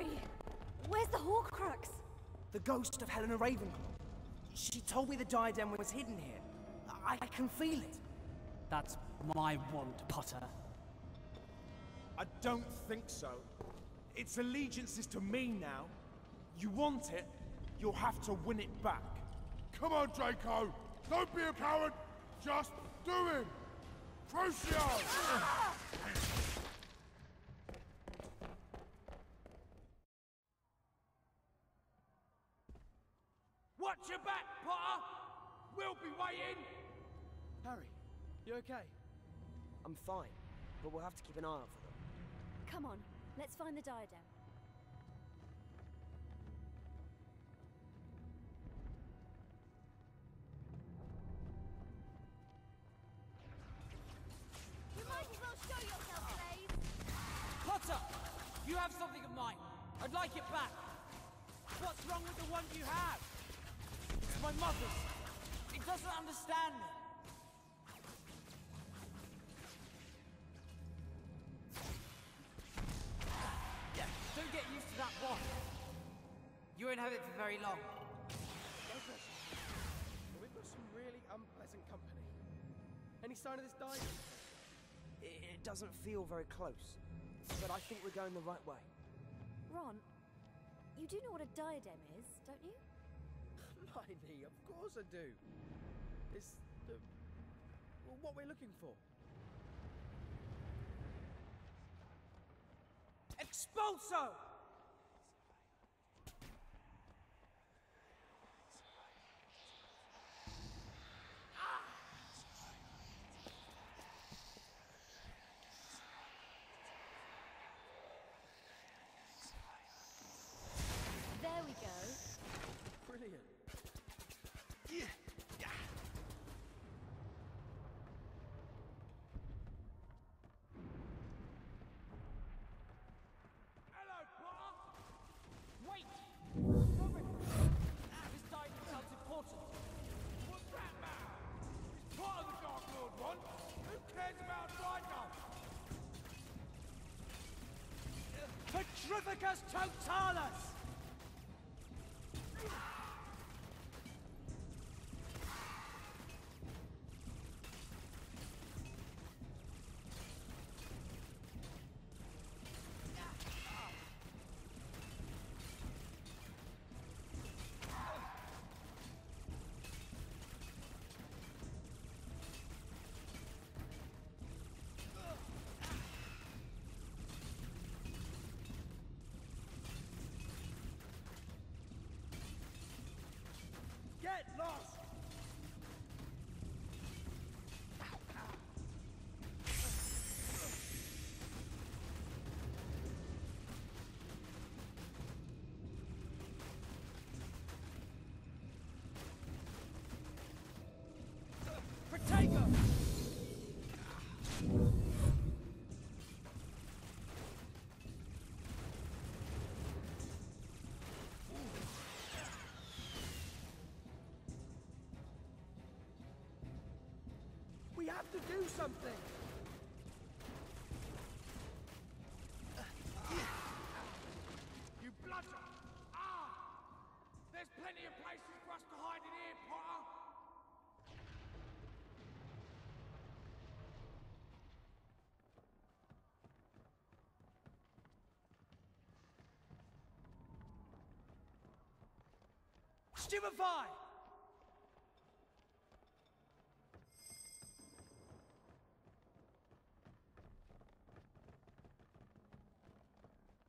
Harry! Where's the Horcrux? The ghost of Helena Ravenclaw. She told me the diadem was hidden here. I, I can feel it. That's my wand, Potter. I don't think so. Its allegiance is to me now. You want it, you'll have to win it back. Come on, Draco! Don't be a coward! Just do him! Crucio! Watch your back, Potter! We'll be waiting! Harry, you okay? I'm fine, but we'll have to keep an eye out for them. Come on, let's find the diadem. You might as well show yourself, Blaise. Potter! You have something of mine. I'd like it back. What's wrong with the one you have? It's my mother's. It doesn't understand me. Get used to that one. You won't have it for very long. We've got some really unpleasant company. Any sign of this diamond? It, it doesn't feel very close, but I think we're going the right way. Ron, you do know what a diadem is, don't you? Hermione, of course I do. It's the... Well, what we're looking for. Expulso! There we go. Brilliant. Hello, Potter! Wait! Stop it! This diamond sounds important. What's that about? It's part of the Dark Lord one. Who cares about Draco? Petrificus Totalis! We have to do something! You bludger! Ah! There's plenty of places for us to hide in here, Potter! Stupefy!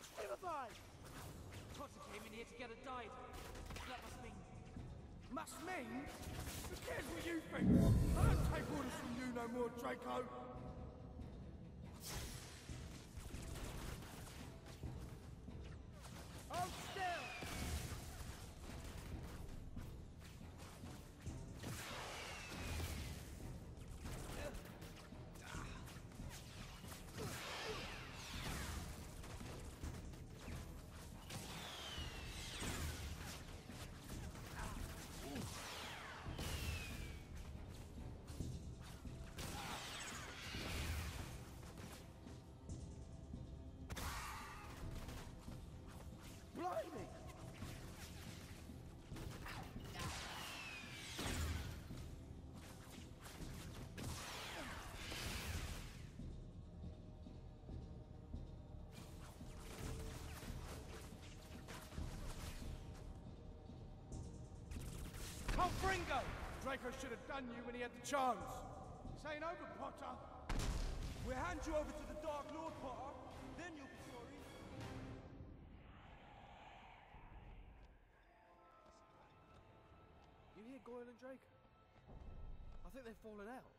Stupefy! Potter came in here to get a diadem. That must mean Must mean? Who cares what you think? I don't take orders from you no more, Draco! Confringo! Draco should have done you when he had the chance. This ain't over, Potter. We'll hand you over to the Dark Lord, Potter. Then you'll be sorry. You hear Goyle and Draco? I think they've fallen out.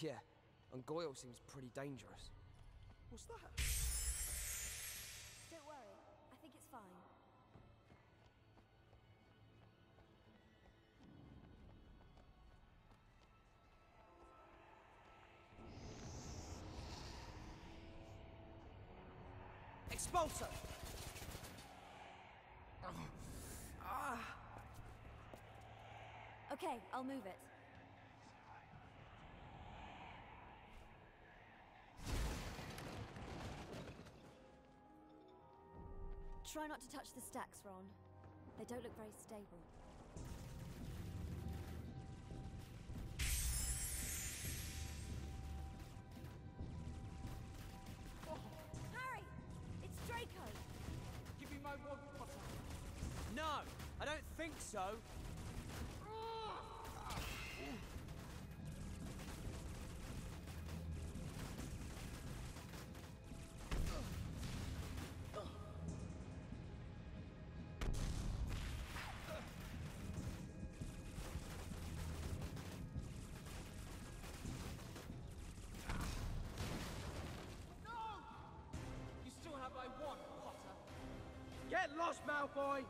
Yeah, and Goyle seems pretty dangerous. What's that? Expulso! Okay, I'll move it. Try not to touch the stacks, Ron. They don't look very stable. So. You still have my wand, Potter. Get lost, Malfoy!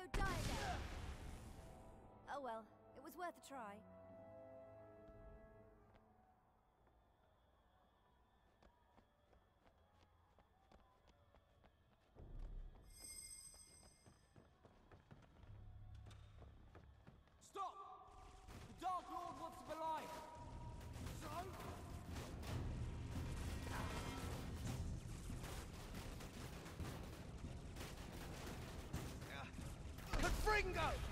Accio Diadem! Oh well, it was worth a try. Confringo!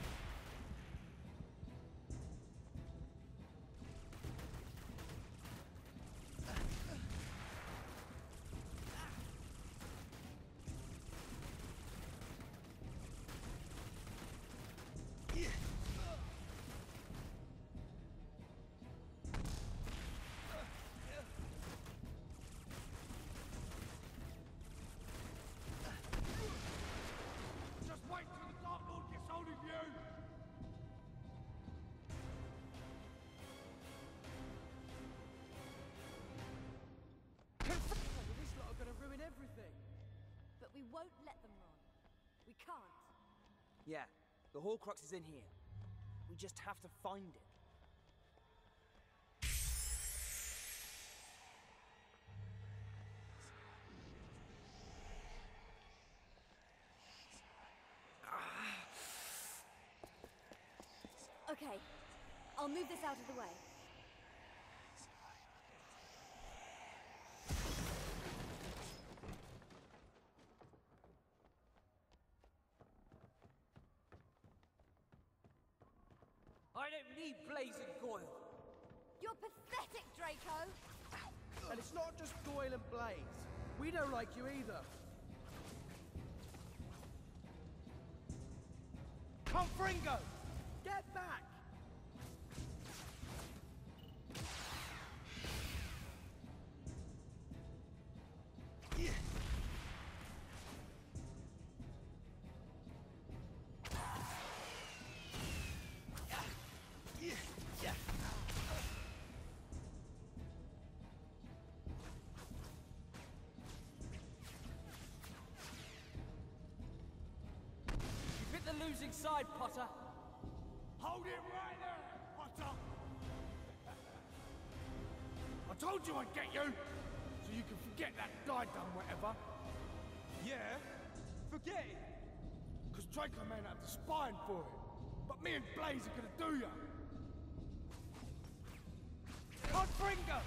Yeah, the Horcrux is in here. We just have to find it. Okay, I'll move this out of the way. I don't need blazing Goyle. You're pathetic, Draco! And it's not just Goyle and Blaise. We don't like you either. Confringo! Get the losing side, Potter. Hold it right there, Potter! I told you I'd get you! So you can forget that die done whatever. Yeah? Forget it. Because Draco may not have the spine for it. But me and Blaise are gonna do ya! Confringo!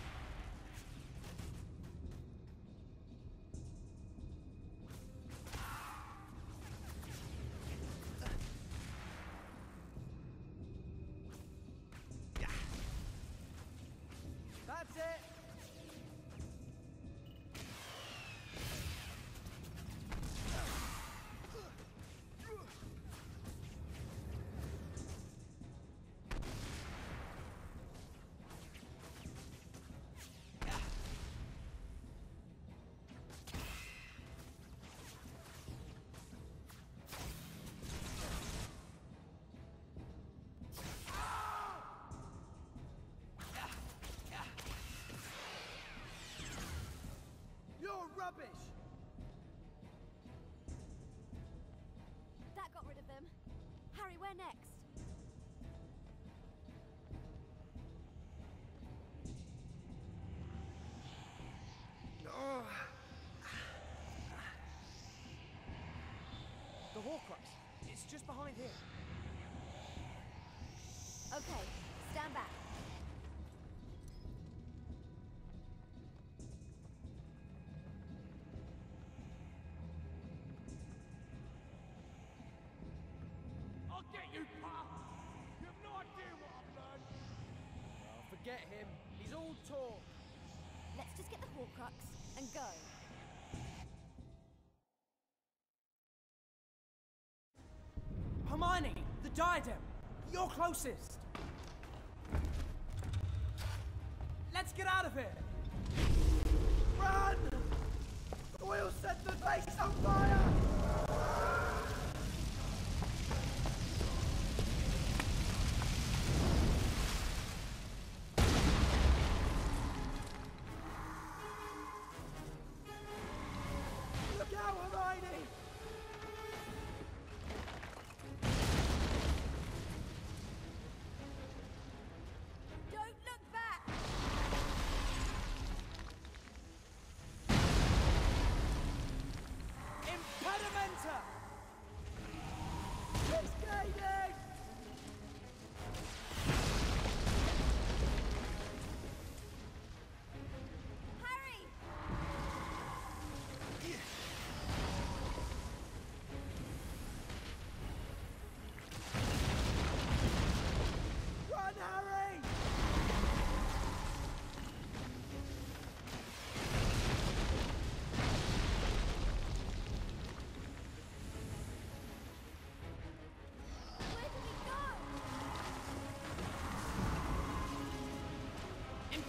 Rubbish! That got rid of them. Harry, where next? The Horcrux. It's just behind here. Okay, stand back. Get you, pal! You have no idea what I've learned! Oh, forget him. He's all talk. Let's just get the Horcrux and go. Hermione, the diadem. You're closest. Let's get out of here. Run! We'll set the place on fire!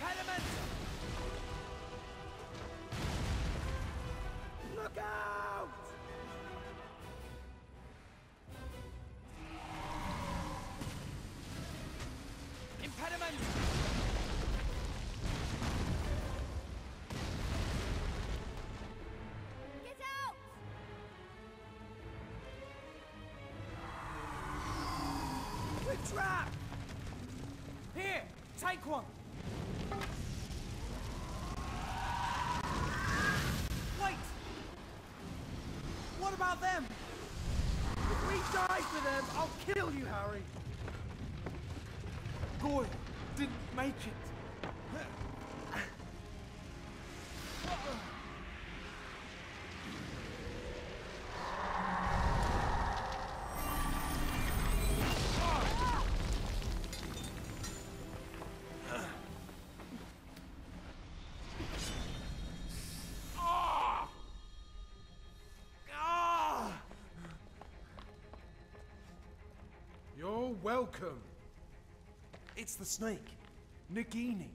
Impedimenta! Look out! Get out! We're trapped! About them? If we die for them, I'll kill you, Harry! Goyle didn't make it. Welcome. It's the snake, Nagini.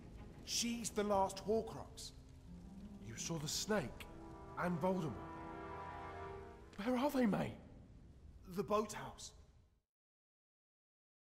She's the last Horcrux. You saw the snake and Voldemort. Where are they, mate? The boathouse.